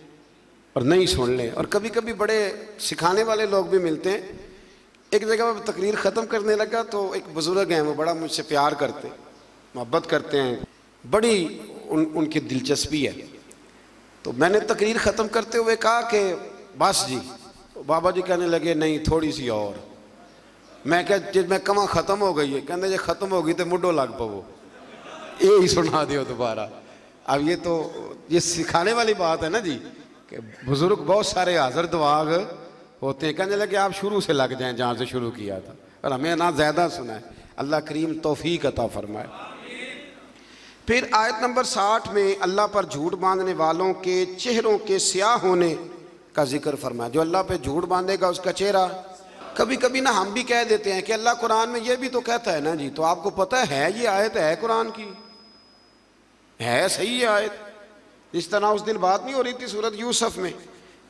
और नहीं सुन लें। और कभी कभी बड़े सिखाने वाले लोग भी मिलते हैं। एक जगह पर तकरीर ख़त्म करने लगा तो एक बुज़ुर्ग हैं, वो बड़ा मुझसे प्यार करते, मोहब्बत करते हैं। बड़ी उन, उनकी दिलचस्पी है। तो मैंने तकरीर ख़त्म करते हुए कहा कि, बस जी। तो बाबा जी कहने लगे, नहीं, थोड़ी सी और। मैं क्या जिस मैं कमा ख़त्म हो गई है। कहते जो ख़त्म हो गई तो मुडो लग पवो। ये ही सुना दियो दोबारा। अब ये तो ये सिखाने वाली बात है ना जी, कि बुज़ुर्ग बहुत सारे हाजिर दवाग होते हैं। कहने लगे, आप शुरू से लग जाएँ जहाँ से शुरू किया था। और हमें ना ज़्यादा सुना है। अल्लाह करीम तोफ़ी अता फरमाए। फिर आयत नंबर साठ में अल्लाह पर झूठ बांधने वालों के चेहरों के स्याह होने का ज़िक्र फरमाया। जो अल्लाह पे झूठ बांधेगा, उसका चेहरा कभी कभी ना हम भी कह देते हैं कि अल्लाह कुरान में ये भी तो कहता है ना जी। तो आपको पता है, ये आयत है कुरान की। है सही आयत। इस तरह उस दिन बात नहीं हो रही थी सूरत यूसुफ में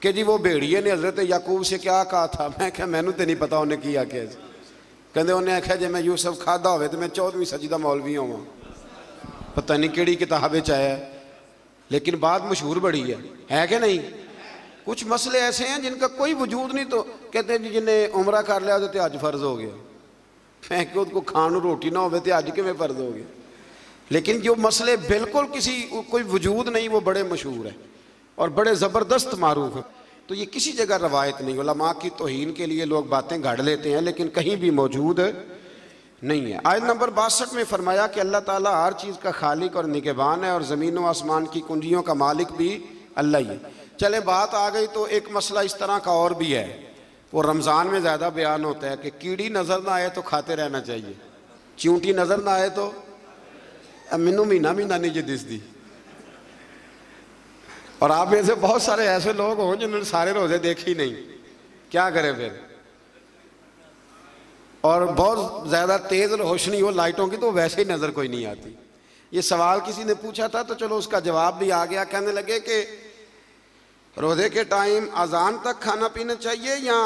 कि जी वो भेड़िए ने हज़रत याकूब से क्या कहा था? मैं क्या मैनू तो नहीं पता उन्हें किया क्या कहते उन्हें आख्या जो मैं यूसुफ खादा हो तो मैं चौदहवीं सजी का मौलवी होवा। पता नहीं किड़ी किताब आया लेकिन बात मशहूर बड़ी है। है कि नहीं? कुछ मसले ऐसे हैं जिनका कोई वजूद नहीं तो कहते हैं जी, जिन्हें उमरा कर लिया तो अज फ़र्ज़ हो गया। मैं क्यों उसको खान रोटी ना हो तो अज कि फ़र्ज़ हो गया? लेकिन जो मसले बिल्कुल किसी कोई वजूद नहीं, वो बड़े मशहूर है और बड़े ज़बरदस्त मारूफ है। तो ये किसी जगह रवायत नहीं। माँ की तोहन के लिए लोग बातें गाड़ लेते हैं, लेकिन कहीं भी मौजूद नहीं है। आयत नंबर बासठ में फरमाया कि अल्लाह ताला हर चीज़ का खालिक और निगेबान है और ज़मीन व आसमान की कुंजियों का मालिक भी अल्लाह ही है। चले, बात आ गई तो एक मसला इस तरह का और भी है। वो रमज़ान में ज़्यादा बयान होता है कि कीड़ी नज़र ना आए तो खाते रहना चाहिए। चूंटी नज़र ना आए तो मैनू महीना महीना नहीं जी दिसती और आप में से बहुत सारे ऐसे लोग हों जिन्होंने सारे रोज़े देखे ही नहीं। क्या करें फिर? और बहुत ज़्यादा तेज़ रोशनी हो लाइटों की तो वैसे ही नज़र कोई नहीं आती। ये सवाल किसी ने पूछा था तो चलो उसका जवाब भी आ गया। कहने लगे कि रोज़े के टाइम अजान तक खाना पीना चाहिए या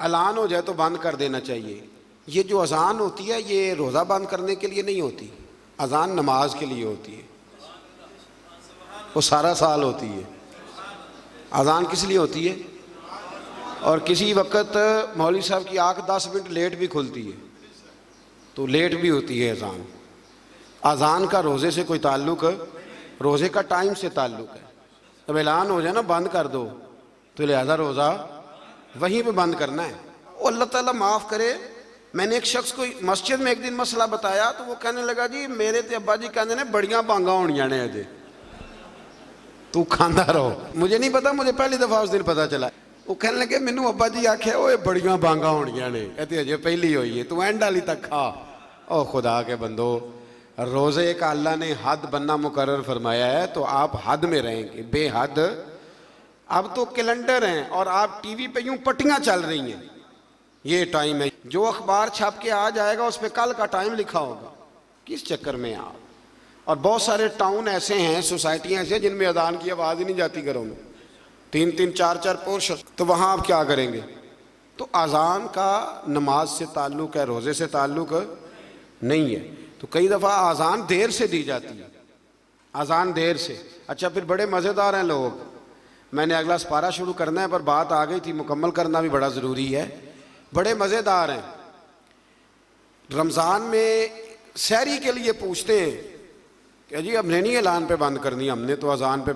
अलान हो जाए तो बंद कर देना चाहिए? ये जो अजान होती है, ये रोज़ा बंद करने के लिए नहीं होती। अजान नमाज़ के लिए होती है। वो सारा साल होती है। अजान किस लिए होती है? और किसी वक्त मौलवी साहब की आँख दस मिनट लेट भी खुलती है। तो लेट भी होती है अजान। अजान का रोज़े से कोई ताल्लुक? रोज़े का टाइम से ताल्लुक है। जब ऐलान हो जाए ना, बंद कर दो तो लिहाजा रोज़ा वहीं पे बंद करना है। वो अल्लाह ताला माफ़ करे। मैंने एक शख्स को मस्जिद में एक दिन मसला बताया तो वो कहने लगा, जी, मेरे तो अब्बा जी कहते ने, बड़िया बांगा होनिया ने अजे। तू खाना रहो। मुझे नहीं पता, मुझे पहली दफ़ा उस दिन पता चला। वो कहने लगे मैनू अब्बा जी आख्या वो बड़िया ने कहते अजे पहली हुई है तू एंड वाली तक खा ओ खुदा के बंदो रोज़े का अल्लाह ने हद बनना मुकर फरमाया है तो आप हद में रहेंगे बेहद अब तो कैलेंडर हैं और आप टीवी पे यूँ पट्टियाँ चल रही हैं ये टाइम है जो अखबार छाप के आ जाएगा उस पर कल का टाइम लिखा होगा किस चक्कर में आप और बहुत सारे टाउन ऐसे हैं सोसाइटियाँ ऐसे जिनमें अदान की आवाज़ ही नहीं जाती घरों में तीन तीन, चार चार पोर्श तो वहाँ आप क्या करेंगे? तो अजान का नमाज़ से ताल्लुक़ है, रोज़े से ताल्लुक़ नहीं है। तो कई दफ़ा अजान देर से दी जाती है। अजान देर से। अच्छा फिर बड़े मज़ेदार हैं लोग। मैंने अगला सपारा शुरू करना है, पर बात आ गई थी, मुकम्मल करना भी बड़ा ज़रूरी है। बड़े मज़ेदार हैं। रमज़ान में शहरी के लिए पूछते हैं कि जी, हमने नहीं ऐलान पे बंद करनी, हमने तो अजान पे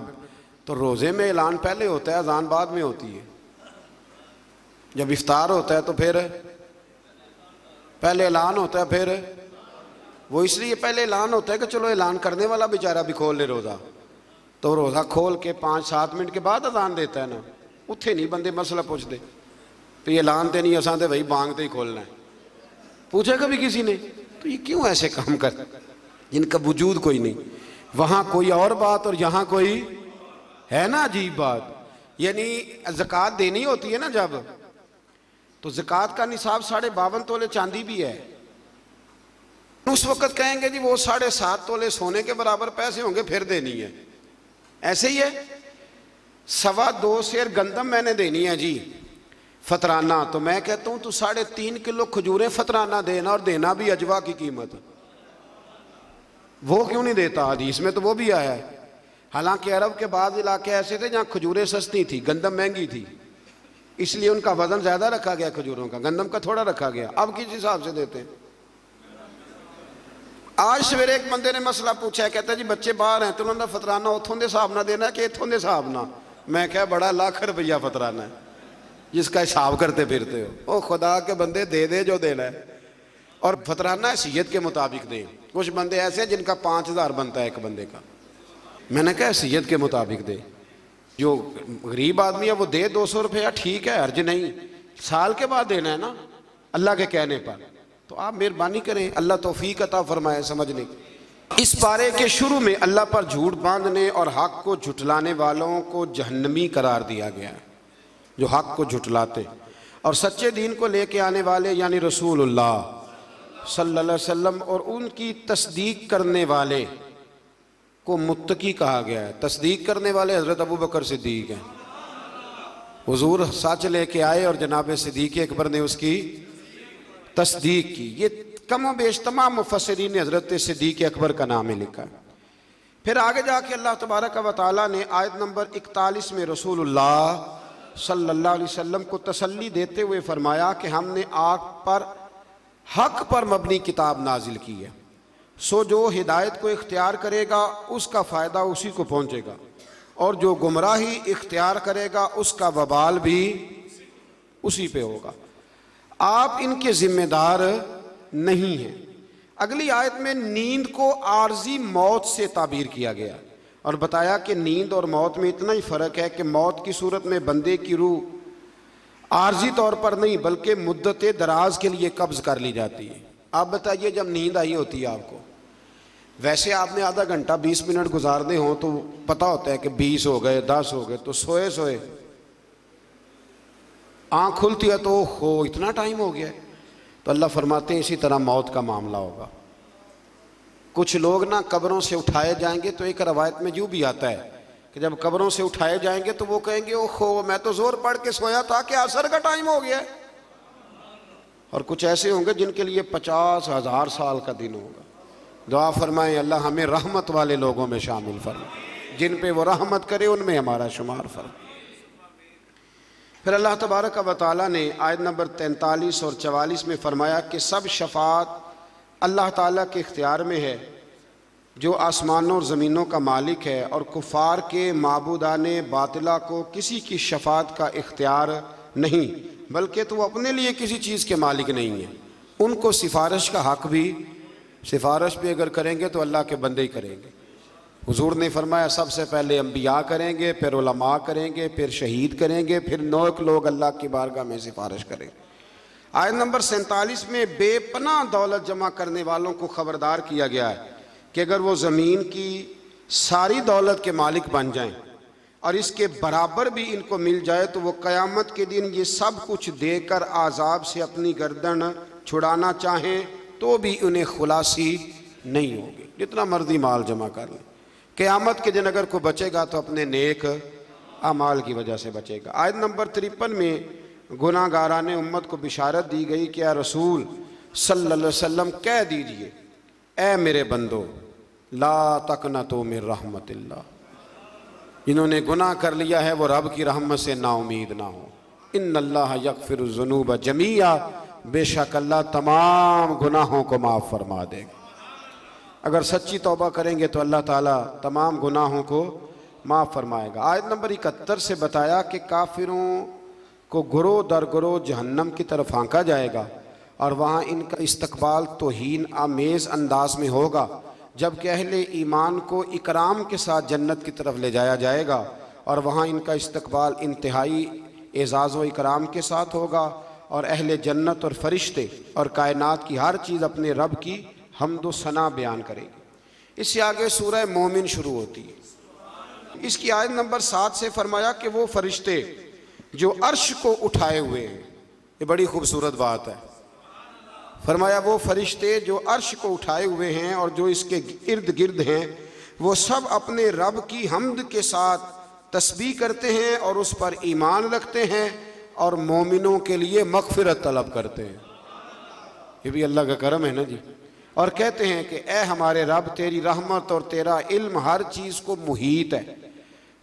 तो रोज़े में ऐलान पहले होता है, अजान बाद में होती है। जब इफ्तार होता है तो फिर पहले ऐलान होता है, फिर वो इसलिए पहले ऐलान होता है कि चलो ऐलान करने वाला बेचारा भी खोल ले रोज़ा। तो रोज़ा खोल के पाँच, सात मिनट के बाद अजान देता है ना। उत्थे नहीं, बंदे मसला पूछते। तो ये ऐलान तो नहीं असा तो भाई बांगते ही खोलना है। पूछा कभी किसी ने? तो ये क्यों ऐसे काम कर? जिनका वजूद कोई नहीं। वहाँ कोई और बात और यहाँ कोई है ना अजीब बात? यानी जक़ात देनी होती है ना जब? तो जक़ात का निसाब साढ़े बावन तोले चांदी भी है। उस वक्त कहेंगे जी वो साढ़े सात तोले सोने के बराबर पैसे होंगे, फिर देनी है। ऐसे ही है। सवा दो शेर गंदम मैंने देनी है जी। फतराना तो मैं कहता हूँ तू साढ़े तीन किलो खजूरें फतराना देना और देना भी अजवा की कीमत। वो क्यों नहीं देता? हदीस में तो वो भी आया है। हालाँकि अरब के बाद इलाके ऐसे थे जहाँ खजूरें सस्ती थी, गंदम महँगी थी। इसलिए उनका वज़न ज़्यादा रखा गया खजूरों का, गंदम का थोड़ा रखा गया। अब किस हिसाब से देते हैं? आज सवेरे एक बंदे ने मसला पूछा, कहता जी, बच्चे बाहर हैं तो उन्होंने फतराना उतों के हिसाब ना देना कि इतों के हिसाब ना मैं क्या बड़ा लाख रुपया फतराना है, जिसका हिसाब करते फिरते हो। ओ खुदा के बंदे, दे दे जो देना है। और फतराना हैसीयत के मुताबिक दें। कुछ बंदे ऐसे हैं जिनका पाँच हज़ार बनता है एक बंदे का। मैंने कहा, हैसीयत के मुताबिक दे। जो गरीब आदमी है, वो दे दो सौ रुपया, ठीक है, अर्ज़ नहीं। साल के बाद देना है ना, अल्लाह के कहने पर। तो आप मेहरबानी करें, अल्लाह तोफ़ीक अता फरमाए समझने इस पारे के शुरू में अल्लाह पर झूठ बांधने और हक को झुटलाने वालों को जहन्नमी करार दिया गया जो हक को झुटलाते। और सच्चे दीन को लेके आने वाले, यानी रसूलुल्लाह सल्लल्लाहु अलैहि वसल्लम, और उनकी तस्दीक करने वाले को मुत्तकी कहा गया है। तस्दीक करने वाले हज़रत अबू बकर सिद्दीक हैं। हुजूर सच लेके आए और जनाब सिद्दीक अकबर ने उसकी तस्दीक की। ये कम बेश तमाम मुफसरीन ने हज़रत सिद्दीक अकबर का नाम ही लिखा है। फिर आगे जाके अल्लाह तबारक व ने आयत नंबर इकतालीस में रसूलुल्लाह सल्लल्लाहु अलैहि वसल्लम को तसल्ली देते हुए फरमाया कि हमने आग पर, हक पर मबनी किताब नाजिल की है। सो जो हिदायत को इख्तियार करेगा, उसका फ़ायदा उसी को पहुँचेगा। और जो गुमराही इख्तियार करेगा, उसका वबाल भी उसी पे होगा। आप इनके ज़िम्मेदार नहीं हैं। अगली आयत में नींद को आर्जी मौत से ताबीर किया गया। और बताया कि नींद और मौत में इतना ही फ़र्क है कि मौत की सूरत में बंदे की रूह आर्जी तौर पर नहीं, बल्कि मुद्दत दराज के लिए कब्ज़ कर ली जाती है। आप बताइए, जब नींद आई होती है आपको? वैसे आपने आधा घंटा, बीस मिनट गुजारने हो तो पता होता है कि बीस हो गए, दस हो गए तो सोए सोए। आँख खुलती है तो हो इतना टाइम हो गया तो अल्लाह फरमाते हैं, इसी तरह मौत का मामला होगा। कुछ लोग ना कब्रों से उठाए जाएँगे तो एक रवायत में यूँ भी आता है कि जब कब्रों से उठाए जाएँगे तो वो कहेंगे, ओहो, मैं तो ज़ोर पढ़ के सोया था कि असर का टाइम हो गया और कुछ ऐसे होंगे जिनके लिए पचास हज़ार साल का दिन होगा। दुआ फरमाए, अल्लाह हमें रहमत वाले लोगों में शामिल फरमाए जिन पे वो रहमत करे, उनमें हमारा शुमार फरमाए फिर अल्लाह तबारक व ने आयत नंबर तैंतालीस और चवालीस में फरमाया कि सब शफात अल्लाह ताला के इख्तियार में है, जो आसमानों और ज़मीनों का मालिक है, और कुफ़ार के मबूदान बातिला को किसी की शफात का इख्तियार नहीं, बल्कि तो वो अपने लिए किसी चीज़ के मालिक नहीं है। उनको सिफारिश का हक भी सिफारिश भी अगर करेंगे तो अल्लाह के बंदे ही करेंगे। हुजूर ने फरमाया, सबसे पहले अम्बिया करेंगे, फिर उलमा करेंगे, फिर शहीद करेंगे, फिर नौक लोग अल्लाह की बारगाह में सिफारिश करेंगे आयत नंबर सैंतालीस में बेपना दौलत जमा करने वालों को खबरदार किया गया है कि अगर वो ज़मीन की सारी दौलत के मालिक बन जाएँ और इसके बराबर भी इनको मिल जाए तो वो क़यामत के दिन ये सब कुछ देकर आज़ाब से अपनी गर्दन छुड़ाना चाहें तो भी उन्हें खुलासी नहीं होगी। जितना मर्ज़ी माल जमा कर लें। क़यामत के दिन अगर कोई बचेगा तो अपने नेक अमाल की वजह से बचेगा। आयत नंबर तिरपन में गुनागारान उम्मत को बिशारत दी गई कि रसूल, सल्लल्लाहु अलैहि वसल्लम, कह दीजिए, ए मेरे बंदो, ला तक न तो मेर रहमत इन्होंने गुनाह कर लिया है, वो रब की रहमत से नाउमीद ना हो। इन अल्लाह यकफिर जुनूब जमिया। बेशक अल्लाह तमाम गुनाहों को माफ़ फरमा देगा। अगर सच्ची तौबा करेंगे तो अल्लाह ताला तमाम गुनाहों को माफ़ फरमाएगा। आयत नंबर इकहत्तर से बताया कि काफिरों को गुरो दर गुरो जहन्नम की तरफ़ आंका जाएगा और वहाँ इनका इस्तकबाल तोहन आमेज़ अंदाज में होगा, जबकि अहले ईमान को इकराम के साथ जन्नत की तरफ़ ले जाया जाएगा और वहाँ इनका इस्तकबाल इंतहाई एजाज़ व इकराम के साथ होगा और अहले जन्नत और फरिश्ते और कायनात की हर चीज़ अपने रब की हमदो सना बयान करेगी। इससे आगे सूरह मोमिन शुरू होती है। इसकी आयत नंबर सात से फरमाया कि वो फरिश्ते जो अर्श को उठाए हुए हैं, ये बड़ी खूबसूरत बात है। फरमाया वो फरिश्ते जो अर्श को उठाए हुए हैं और जो इसके इर्द गिर्द हैं, वो सब अपने रब की हमद के साथ तस्बी करते हैं और उस पर ईमान रखते हैं। और मोमिनों के लिए मगफिरत तलब करते हैं। ये भी अल्लाह का करम है ना जी? और कहते हैं कि, ए हमारे रब, तेरी रहमत और तेरा इल्म हर चीज़ को मुहित है।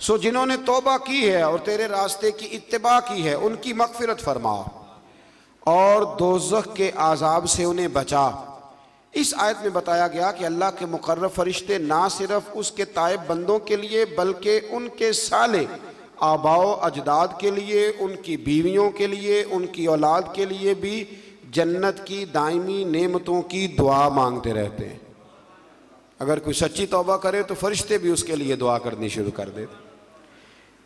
सो जिन्होंने तोबा की है और तेरे रास्ते की इतबा की है, उनकी मगफिरत फरमा और दोजख के आज़ाब से उन्हें बचा। इस आयत में बताया गया कि अल्लाह के मुकर्र फरिश्ते ना सिर्फ़ उसके तायब बंदों के लिए, बल्कि उनके साले आबाओ अजदाद के लिए, उनकी बीवियों के लिए, उनकी औलाद के लिए भी जन्नत की दायमी नेमतों की दुआ मांगते रहते हैं। अगर कोई सच्ची तौबा करे तो फरिश्ते भी उसके लिए दुआ करनी शुरू कर देते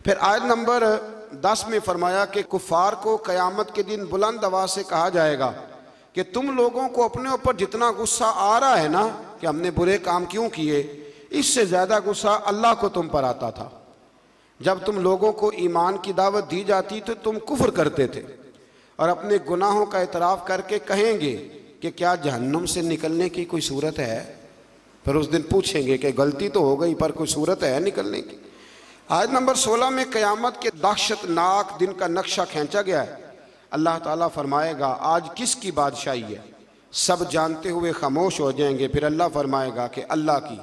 फिर आयत नंबर दस में फरमाया कि कुफार को क़यामत के दिन बुलंद आवाज़ से कहा जाएगा कि तुम लोगों को अपने ऊपर जितना गुस्सा आ रहा है ना कि हमने बुरे काम क्यों किए, इससे ज़्यादा गुस्सा अल्लाह को तुम पर आता था। जब तुम लोगों को ईमान की दावत दी जाती तो तुम कुफर करते थे और अपने गुनाहों का इतराफ़ करके कहेंगे कि क्या जहन्नुम से निकलने की कोई सूरत है? फिर उस दिन पूछेंगे कि गलती तो हो गई, पर कोई सूरत है निकलने की? आज नंबर 16 में क़यामत के दहशतनाक दिन का नक्शा खींचा गया है। अल्लाह ताला फरमाएगा, आज किसकी बादशाही है? सब जानते हुए खामोश हो जाएँगे, फिर अल्लाह फरमाएगा कि अल्लाह की,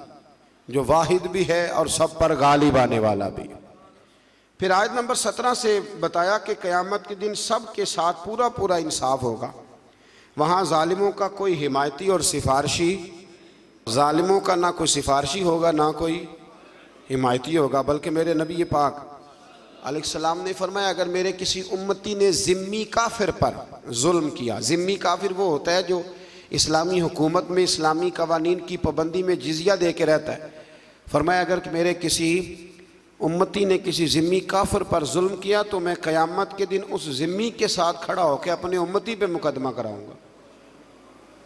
जो वाहिद भी है और सब पर गालिब आने वाला भी फिर आयत नंबर सत्रह से बताया कि क़यामत के दिन सब के साथ पूरा पूरा इंसाफ होगा। वहाँ ालिमों का कोई हिमायती और सिफारशी ालिमों का ना कोई सिफारशी होगा, ना कोई हिमायती होगा, बल्कि मेरे नबी पाक अलैहिस्सलाम ने फरमाया, अगर मेरे किसी उम्मती ने ज़िम्मी काफिर पर जुल्म किया, ज़िम्मी काफिर वो होता है जो इस्लामी हुकूमत में, इस्लामी कवानीन की पाबंदी में जिजिया दे के रहता है। फरमाया, अगर मेरे किसी उम्मती ने किसी ज़िम्मी काफर पर जुल्म किया तो मैं क़यामत के दिन उस ज़िम्मी के साथ खड़ा होकर अपने उम्मती पे मुकदमा कराऊँगा।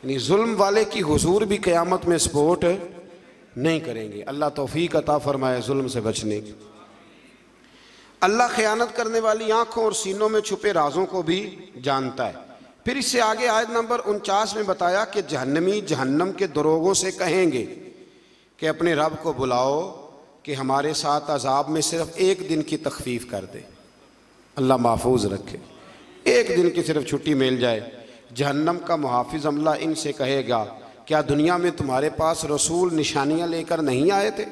यानी जुल्म वाले की हुजूर भी क़यामत में सपोर्ट नहीं करेंगे। अल्लाह तोफ़ी अता फरमाए जुल्म से बचने की। अल्लाह ख़यानत करने वाली आँखों और सीनों में छुपे राजों को भी जानता है। फिर इससे आगे आयत नंबर उनचास में बताया कि जहन्नमी जहन्नम के दरोगों से कहेंगे कि अपने रब को बुलाओ कि हमारे साथ अजाब में सिर्फ़ एक दिन की तखफीफ कर दे। अल्लाह महफूज रखे। एक दिन की सिर्फ़ छुट्टी मिल जाए। जहन्नम का मुहाफ़ अमला इनसे कहेगा, क्या दुनिया में तुम्हारे पास रसूल निशानियाँ लेकर नहीं आए थे?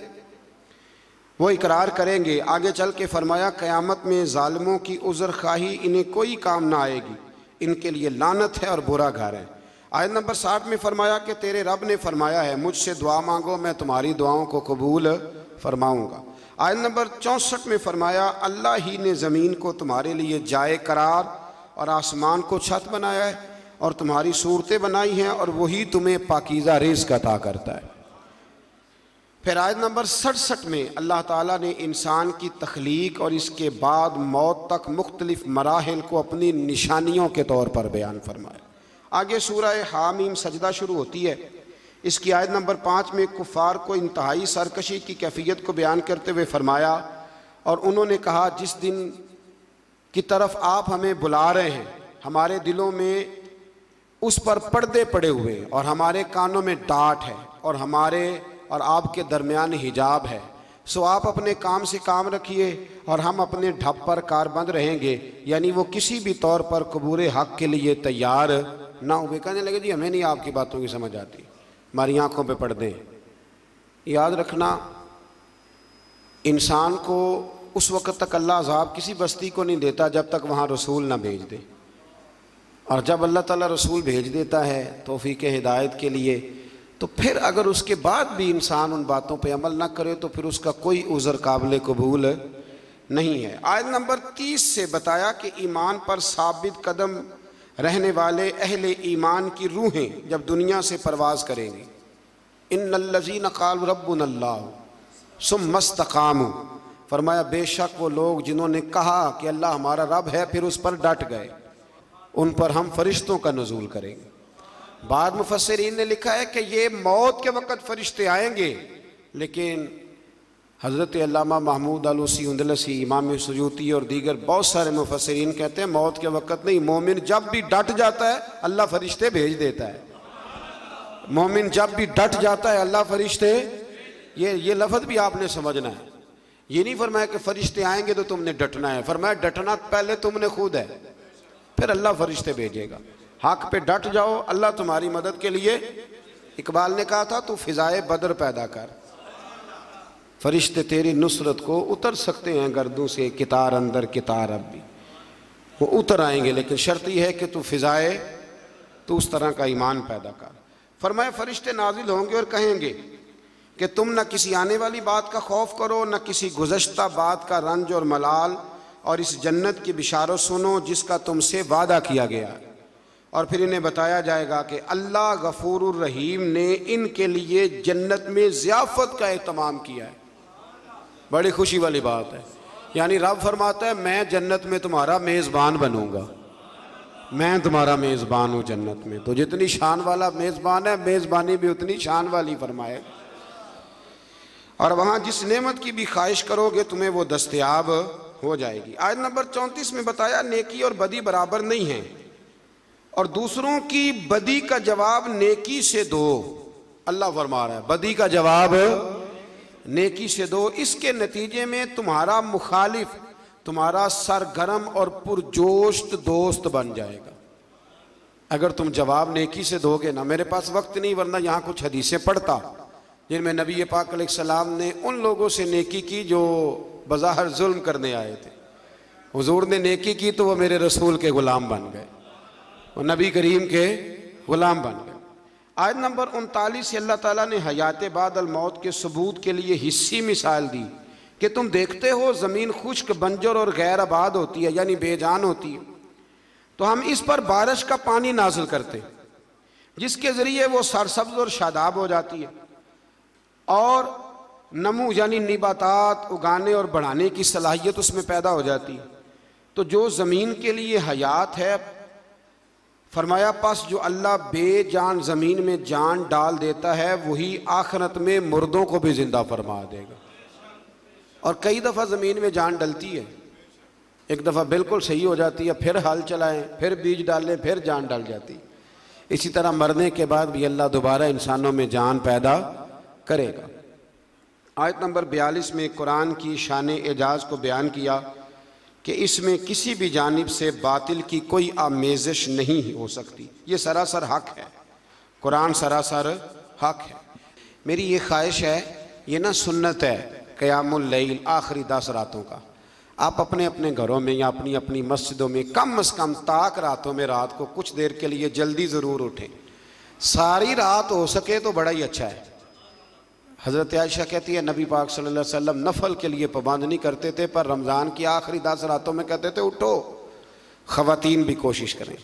वो इकरार करेंगे। आगे चल के फरमाया, क़यामत में ालमों की उज़र खाही इन्हें कोई काम ना आएगी। इनके लिए लानत है और बुरा घर है। आयत नंबर साठ में फरमाया कि, तेरे रब ने फरमाया है, मुझसे दुआ मांगो, मैं तुम्हारी दुआओं को कबूल फरमाऊँगा। आयत नंबर चौंसठ में फरमाया, अल्लाह ही ने ज़मीन को तुम्हारे लिए जाए करार और आसमान को छत बनाया है और तुम्हारी सूरतें बनाई हैं और वही तुम्हें पाकिज़ा रेज़ अता करता है। फिर आयत नंबर सड़सठ में अल्लाह ताला ने इंसान की तख्लीक और इसके बाद मौत तक मुख्तलिफ़ मराहल को अपनी निशानियों के तौर पर बयान फरमाया। आगे सूरह हामीम सजदा शुरू होती है। इसकी आयत नंबर पाँच में कुफार को इंतहाई सरकशी की कैफियत को बयान करते हुए फरमाया और उन्होंने कहा, जिस दिन की तरफ़ आप हमें बुला रहे हैं, हमारे दिलों में उस पर पर्दे पड़े हुए और हमारे कानों में डांट है और हमारे और आपके दरमियान हिजाब है, सो आप अपने काम से काम रखिए और हम अपने ढप पर कारबंद रहेंगे। यानी वो किसी भी तौर पर कबूर हक के लिए तैयार ना हुए कहने लगे, जी, हमें नहीं आपकी बातों की समझ आती। हमारी आँखों पे पड़ दें। याद रखना, इंसान को उस वक़्त तक अल्लाह अजाब किसी बस्ती को नहीं देता जब तक वहाँ रसूल ना भेज दे। और जब अल्लाह ताला रसूल भेज देता है तोफ़ी के हिदायत के लिए तो फिर अगर उसके बाद भी इंसान उन बातों पे अमल ना करे तो फिर उसका कोई उज़र काबिल कबूल नहीं है। आयत नंबर तीस से बताया कि ईमान पर साबित कदम रहने वाले अहले ईमान की रूहें जब दुनिया से परवाज करेंगी। इन नल्लजी नकाल रबन सुम मस्तकाम फरमाया, बेशक वो लोग जिन्होंने कहा कि अल्लाह हमारा रब है, फिर उस पर डट गए। उन पर हम फरिश्तों का नजूल करेंगे। बाद मुफसरीन ने लिखा है कि ये मौत के वक़्त फरिश्ते आएँगे, लेकिन हज़रत महमूद आलूसी उंदलसी इमाम सजूती और दीगर बहुत सारे मुफसरीन कहते हैं, मौत के वक़्त नहीं, मोमिन जब भी डट जाता है, अल्लाह फरिश्ते भेज देता है। मोमिन जब भी डट जाता है, अल्लाह फरिश्ते, ये ये लफज भी आपने समझना है। ये नहीं फरमाया कि फरिश्ते आएँगे तो तुमने डटना है, फरमाया डटना पहले तुमने खुद है, फिर अल्लाह फरिश्ते भेजेगा। हक पे डट जाओ, अल्लाह तुम्हारी मदद के लिए। इकबाल ने कहा था, तू फिजाए बदर पैदा कर। फरिश्ते तेरी नुसरत को उतर सकते हैं गर्दों से, कितार अंदर, कितार अब भी। वो उतर आएँगे, लेकिन शर्त यह है कि तू फिजाए तो उस तरह का ईमान पैदा कर। फरमाए, फरिश्ते नाजिल होंगे और कहेंगे कि तुम न किसी आने वाली बात का खौफ करो, न किसी गुजश्ता बात का रंज और मलाल, और इस जन्नत की बिशारत सुनो जिसका तुमसे वादा किया गया और फिर इन्हें बताया जाएगा कि अल्लाह गफूर रहीम ने इनके लिए जन्नत में ज़ियाफ़त का अहतमाम किया है। बड़ी खुशी वाली बात है। यानी रब फरमाता है, मैं जन्नत में तुम्हारा मेज़बान बनूँगा। मैं तुम्हारा मेज़बान हूँ जन्नत में। तो जितनी शान वाला मेज़बान है, मेज़बानी भी उतनी शान वाली फरमाए। और वहाँ जिस नेमत की भी ख्वाहिश करोगे, तुम्हें वो दस्तियाब हो जाएगी। आज नंबर चौंतीस में बताया, नेकी और बदी बराबर नहीं है। और दूसरों की बदी का जवाब नेकी से दो। अल्लाह फरमा रहा है, बदी का जवाब नेकी से दो इसके नतीजे में तुम्हारा मुखालिफ, तुम्हारा सरगर्म और पुरजोश दोस्त बन जाएगा। अगर तुम जवाब नेकी से दोगे ना, मेरे पास वक्त नहीं, वरना यहाँ कुछ हदीसें पढ़ता, जिनमें नबी पाक सलाम ने उन लोगों से नेकी की जो बज़ाहर जुल्म करने आए थे। हुजूर ने नेकी की तो वह मेरे रसूल के ग़ुलाम बन गए, वो नबी करीम के ग़ुलाम बन गए। आज नंबर उनतालीस से अल्लाह ताला ने हयात बाद मौत के सबूत के लिए हिस्सी मिसाल दी कि तुम देखते हो ज़मीन खुश्क, बंजर और गैर आबाद होती है, यानी बेजान होती है। तो हम इस पर बारिश का पानी नाजिल करते, जिसके ज़रिए वो सरसब्ज और शादाब हो जाती है। और नमू, यानी निबातात, उगाने और बढ़ाने की सलाहियत उसमें पैदा हो जाती है। तो जो ज़मीन के लिए हयात है फरमाया, पास जो अल्लाह बेजान ज़मीन में जान डाल देता है, वही आखरत में मुर्दों को भी ज़िंदा फरमा देगा। और कई दफ़ा ज़मीन में जान डलती है। एक दफ़ा बिल्कुल सही हो जाती है, फिर हल चलाएँ, फिर बीज डालें, फिर जान डाल जाती। इसी तरह मरने के बाद भी अल्लाह दोबारा इंसानों में जान पैदा करेगा। आयत नंबर बयालीस में कुरान की शान एजाज को बयान किया कि इसमें किसी भी जानब से बातिल की कोई आमेज़श नहीं हो सकती। ये सरासर हक है। कुरान सरासर हक है। मेरी ये ख्वाहिश है, ये ना सुन्नत है क़यामुल्लैल आखिरी दस रातों का। आप अपने अपने घरों में या अपनी अपनी मस्जिदों में कम अज़ कम ताक रातों में रात को कुछ देर के लिए जल्दी ज़रूर उठें। सारी रात हो सके तो बड़ा ही अच्छा है। हज़रत आयशा कहती है, नबी पाक सल्लल्लाहु अलैहि वसल्लम नफल के लिए पाबंद नहीं करते थे, पर रमज़ान की आखिरी दस रातों में कहते थे, उठो, ख़वातीन भी कोशिश करें।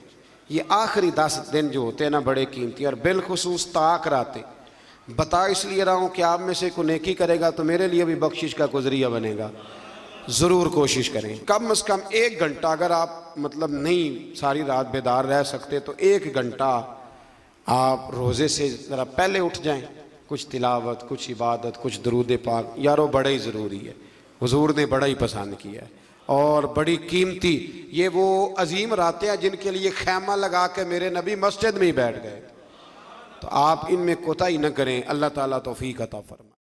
ये आखिरी दस दिन जो होते हैं ना, बड़े कीमती और बिलखसूस ताक राते। बता इसलिए रहा हूँ कि आप में से को नेकी करेगा तो मेरे लिए भी बख्शिश का गुजरिया बनेगा। ज़रूर कोशिश करें। कम अज़ कम एक घंटा अगर आप मतलब नहीं, सारी रात बेदार रह सकते तो एक घंटा आप रोज़े से ज़रा पहले उठ जाएँ। कुछ तिलावत, कुछ इबादत, कुछ दरूद पाक, यारो बड़ा ही ज़रूरी है। हजूर ने बड़ा ही पसंद किया है। और बड़ी कीमती, ये वो अजीम रातें हैं जिनके लिए खैमा लगा के मेरे नबी मस्जिद में ही बैठ गए। तो आप इनमें कोताही न करें। अल्लाह ताला तौफीक अता फरमा